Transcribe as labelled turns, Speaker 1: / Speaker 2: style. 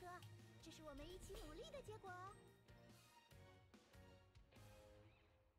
Speaker 1: 哥这是我们一起努力的结果哦。